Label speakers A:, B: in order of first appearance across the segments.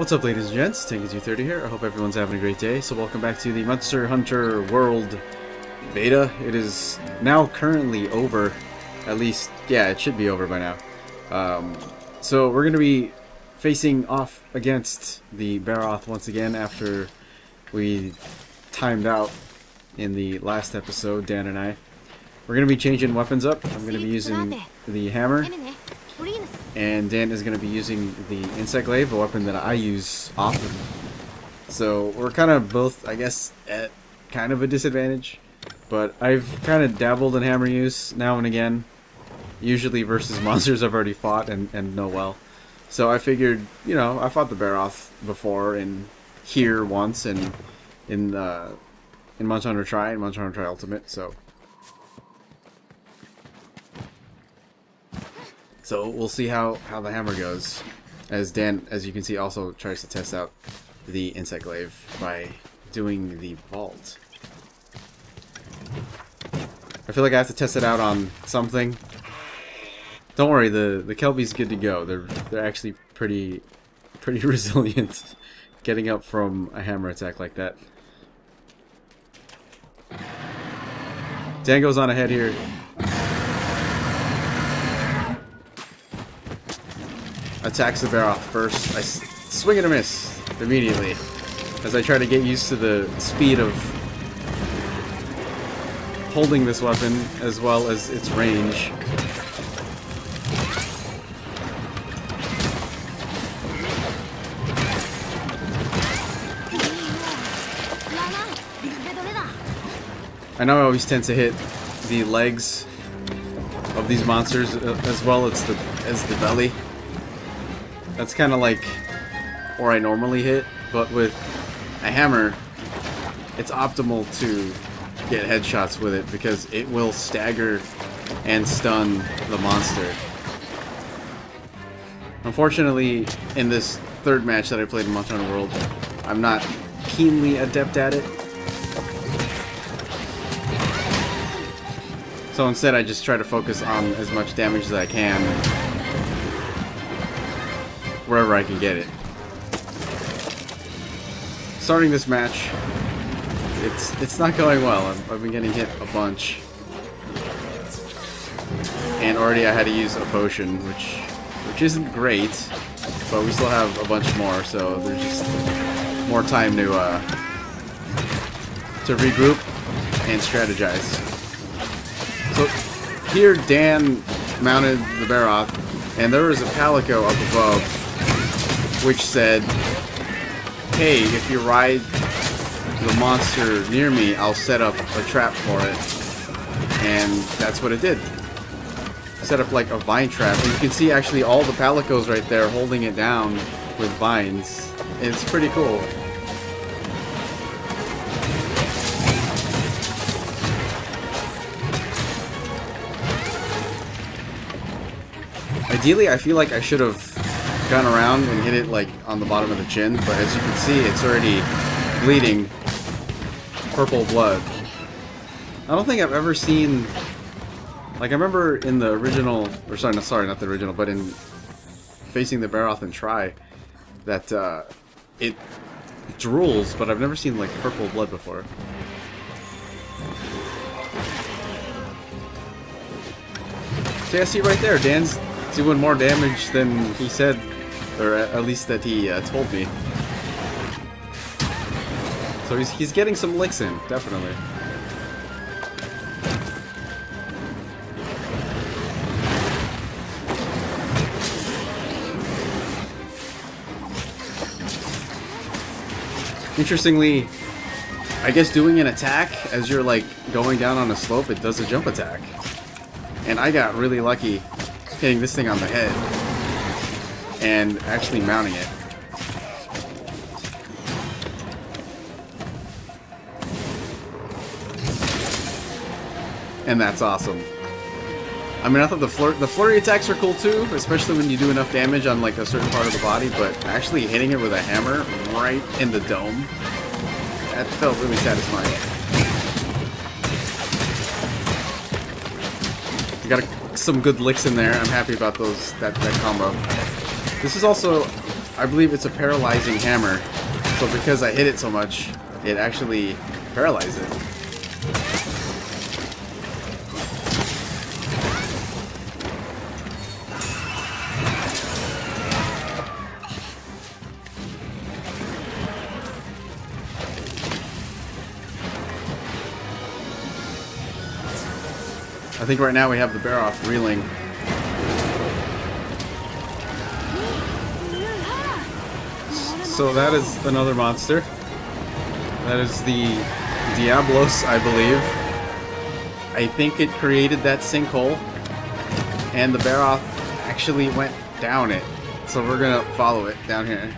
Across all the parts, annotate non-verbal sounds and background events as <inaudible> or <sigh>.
A: What's up ladies and gents, Tengu230 here, I hope everyone's having a great day. So welcome back to the Monster Hunter World Beta. It is now currently over, at least, yeah, it should be over by now. Um, so we're going to be facing off against the Barroth once again after we timed out in the last episode, Dan and I. We're going to be changing weapons up. I'm going to be using the hammer and Dan is going to be using the Insect Glaive, a weapon that I use often. So we're kind of both, I guess, at kind of a disadvantage. But I've kind of dabbled in hammer use now and again, usually versus <laughs> monsters I've already fought and, and know well. So I figured, you know, I fought the Barroth before and here once and in uh, in Monster Hunter Tri and Monster Hunter Tri Ultimate, so So we'll see how, how the hammer goes. As Dan, as you can see, also tries to test out the Insect Glaive by doing the vault. I feel like I have to test it out on something. Don't worry, the the Kelbi's good to go. They're they're actually pretty pretty <laughs> resilient getting up from a hammer attack like that. Dan goes on ahead here. Attacks the Barroth first. I swing and a miss immediately as I try to get used to the speed of holding this weapon as well as its range. I know I always tend to hit the legs of these monsters uh, as well as the as the belly. That's kind of like where I normally hit, but with a hammer, it's optimal to get headshots with it because it will stagger and stun the monster. Unfortunately, in this third match that I played in Monster Hunter World, I'm not keenly adept at it. So instead I just try to focus on as much damage as I can wherever I can get it. Starting this match, it's it's not going well. I've, I've been getting hit a bunch. And already I had to use a potion, which which isn't great, but we still have a bunch more, so there's just more time to uh, to regroup and strategize. So here Dan mounted the Barroth, and there was a Palico up above which said, hey, if you ride the monster near me, I'll set up a trap for it. And that's what it did. Set up like a vine trap. And you can see actually all the palicos right there holding it down with vines. It's pretty cool. Ideally, I feel like I should have gone around and hit it like on the bottom of the chin, but as you can see, it's already bleeding purple blood. I don't think I've ever seen, like I remember in the original, or sorry, no, sorry, not the original, but in facing the Barroth and Tri, that uh, it drools, but I've never seen like purple blood before. So I see right there, Dan's doing more damage than he said or at least that he uh, told me. So he's, he's getting some licks in, definitely. Interestingly, I guess doing an attack as you're like going down on a slope, it does a jump attack. And I got really lucky hitting this thing on the head and actually mounting it. And that's awesome. I mean, I thought the, flur the flurry attacks are cool too, especially when you do enough damage on like a certain part of the body, but actually hitting it with a hammer right in the dome, that felt really satisfying. You got some good licks in there. I'm happy about those that, that combo. This is also, I believe it's a paralyzing hammer. So because I hit it so much, it actually paralyzes it. I think right now we have the Barroth reeling. So that is another monster. That is the Diablos, I believe. I think it created that sinkhole. And the Barroth actually went down it. So we're gonna follow it down here.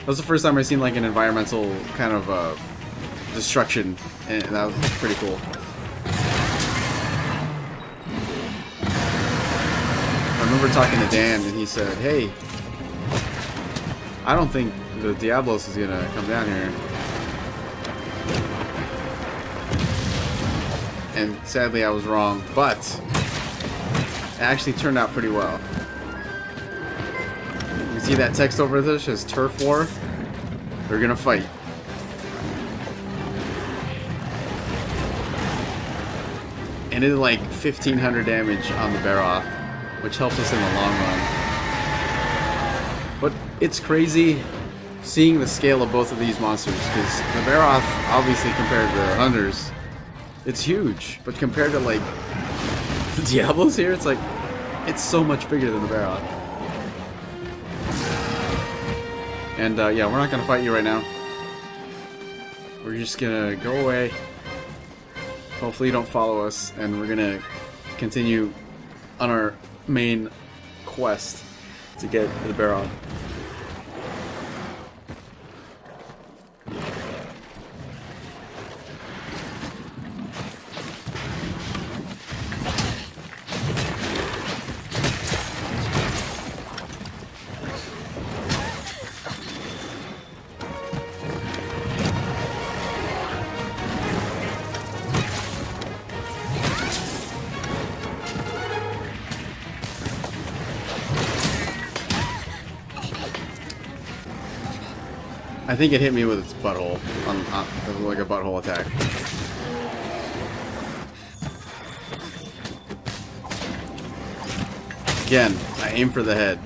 A: That was the first time I seen like an environmental kind of uh, destruction, and that was pretty cool. I remember talking to Dan, and he said, "Hey, I don't think the Diablos is gonna come down here." And sadly, I was wrong, but it actually turned out pretty well. You see that text over there says Turf War? They're gonna fight. and it did like 1500 damage on the Barroth, which helps us in the long run. It's crazy seeing the scale of both of these monsters, because the Barroth, obviously compared to the Hunters, it's huge, but compared to like <laughs> the Diablos here, it's like, it's so much bigger than the Barroth. And uh, yeah, we're not to fight you right now. We're just to go away. Hopefully you don't follow us, and we're gonna continue on our main quest to get the Barroth. I think it hit me with its butthole, on, on like a butthole attack. Again, I aim for the head.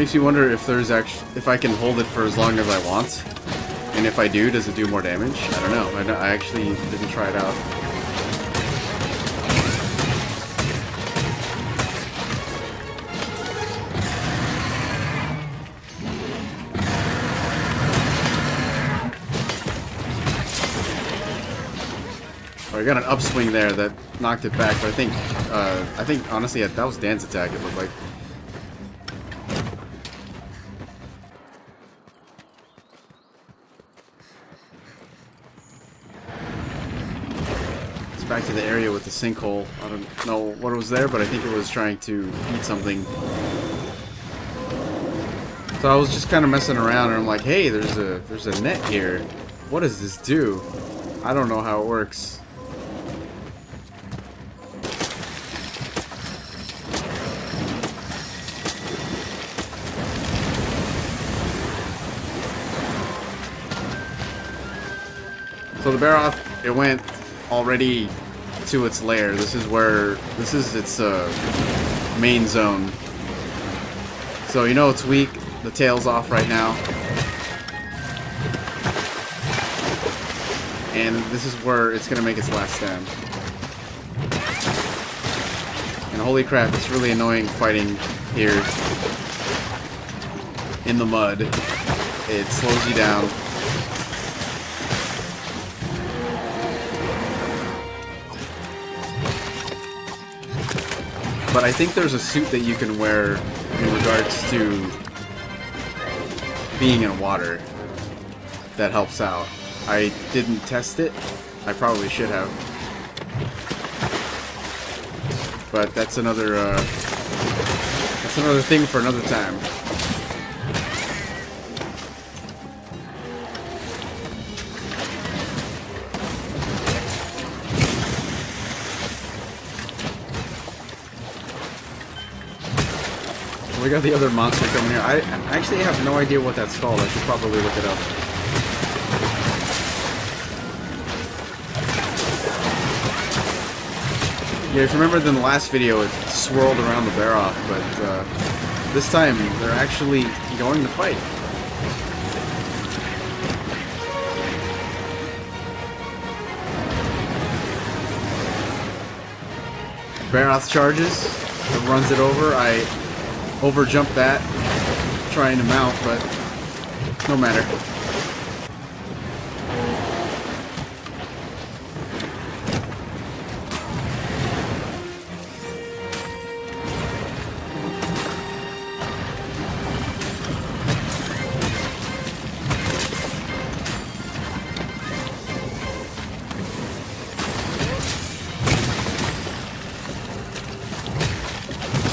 A: Makes me wonder if there's actually if I can hold it for as long as I want, and if I do, does it do more damage? I don't know. I, don't, I actually didn't try it out. Oh, I got an upswing there that knocked it back, but I think, uh, I think honestly that was Dan's attack. It looked like. Back to the area with the sinkhole. I don't know what was there, but I think it was trying to eat something. So I was just kind of messing around, and I'm like, hey, there's a there's a net here. What does this do? I don't know how it works. So the Barroth, it went already to its lair. This is where this is its uh, main zone. So you know it's weak. The tail's off right now. And this is where it's gonna make its last stand. And holy crap, it's really annoying fighting here in the mud. It slows you down. But I think there's a suit that you can wear in regards to being in water. that helps out. I didn't test it. I probably should have. But that's another, uh, that's another thing for another time. We got the other monster coming here. I actually have no idea what that's called. I should probably look it up. Yeah, if you remember in the last video, it swirled around the Barroth, but uh, this time they're actually going to fight. Barroth charges, runs it over. I overjump that, trying to mount, but no matter.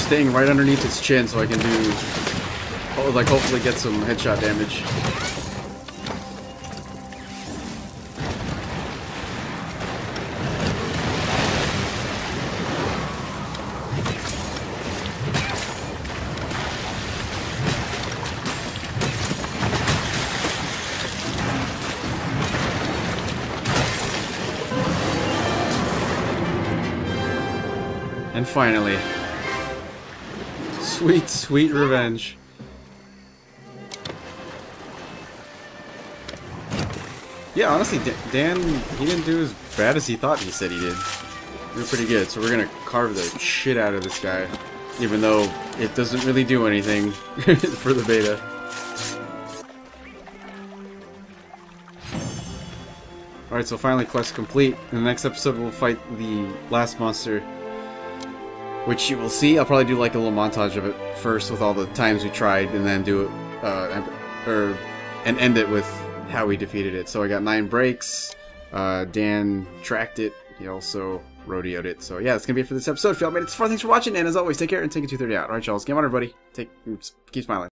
A: Staying right underneath its chin so I can do, oh, like, hopefully get some headshot damage. And finally, Sweet, sweet revenge. Yeah, honestly, Dan, he didn't do as bad as he thought he said he did. We're pretty good, so we're gonna carve the shit out of this guy. Even though it doesn't really do anything <laughs> for the beta. Alright, so finally quest complete. In the next episode we'll fight the last monster which you will see. I'll probably do like a little montage of it first with all the times we tried, and then do it, uh, or and end it with how we defeated it. So I got nine breaks. Uh, Dan tracked it. He also rodeoed it. So yeah, that's gonna be it for this episode. If y'all made it this far, thanks for watching, and as always, take care and Tengu230 out. All right, y'all. Game on, everybody. Take keep smiling.